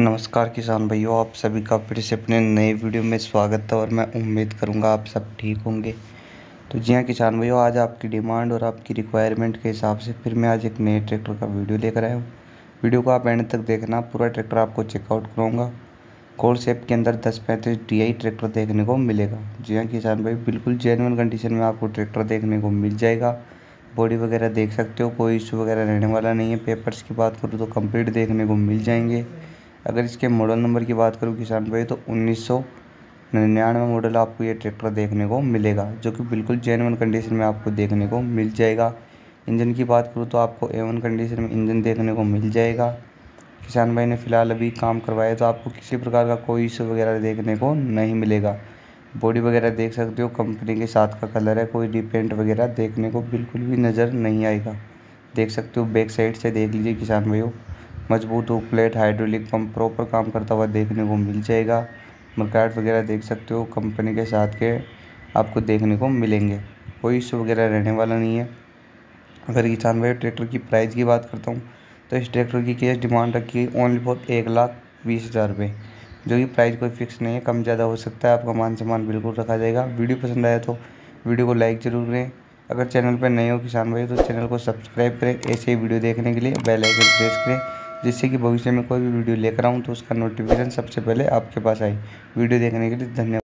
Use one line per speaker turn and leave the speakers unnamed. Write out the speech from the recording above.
नमस्कार किसान भाइयों, आप सभी का फिर से अपने नए वीडियो में स्वागत है और मैं उम्मीद करूँगा आप सब ठीक होंगे। तो जी हाँ किसान भाइयों, आज आपकी डिमांड और आपकी रिक्वायरमेंट के हिसाब से फिर मैं आज एक नए ट्रैक्टर का वीडियो लेकर आया हूँ। वीडियो को आप एंड तक देखना, पूरा ट्रैक्टर आपको चेकआउट कराऊँगा। कोल सेप के अंदर दस पैंतीस डी ट्रैक्टर देखने को मिलेगा। जी हाँ किसान भाई, बिल्कुल जेनवन कंडीशन में आपको ट्रैक्टर देखने को मिल जाएगा। बॉडी वगैरह देख सकते हो, कोई इशू वगैरह रहने वाला नहीं है। पेपर्स की बात करूँ तो कंप्लीट देखने को मिल जाएँगे। अगर इसके मॉडल नंबर की बात करूँ किसान भाई तो उन्नीस सौ निन्यानवे मॉडल आपको ये ट्रैक्टर देखने को मिलेगा, जो कि बिल्कुल जेनवन कंडीशन में आपको देखने को मिल जाएगा। इंजन की बात करूँ तो आपको एवन कंडीशन में इंजन देखने को मिल जाएगा। किसान भाई ने फ़िलहाल अभी काम करवाया तो आपको किसी प्रकार का कोई इशू वगैरह देखने को नहीं मिलेगा। बॉडी वगैरह देख सकते हो कंपनी के साथ का कलर है, कोई डिपेंट वगैरह देखने को बिल्कुल भी नज़र नहीं आएगा। देख सकते हो बैक साइड से देख लीजिए किसान भाइयों। मज़बूत हो प्लेट हाइड्रोलिक पंप, प्रॉपर काम करता हुआ देखने को मिल जाएगा। मरकाट वगैरह देख सकते हो, कंपनी के साथ के आपको देखने को मिलेंगे। कोई इशू वगैरह रहने वाला नहीं है। अगर किसान भाई, ट्रैक्टर की प्राइस की बात करता हूँ तो इस ट्रैक्टर की कैश डिमांड रखी है ओनली फॉर एक लाख बीस हज़ार रुपये जो कि प्राइस कोई फिक्स नहीं है, कम ज़्यादा हो सकता है, आपका मान सम्मान बिल्कुल रखा जाएगा। वीडियो पसंद आया तो वीडियो को लाइक ज़रूर करें। अगर चैनल पर नए हो किसान भाई तो चैनल को सब्सक्राइब करें। ऐसे ही वीडियो देखने के लिए बेल आइकन प्रेस करें। जिससे कि भविष्य में कोई भी वीडियो लेकर आऊँ तो उसका नोटिफिकेशन सबसे पहले आपके पास आए। वीडियो देखने के लिए धन्यवाद।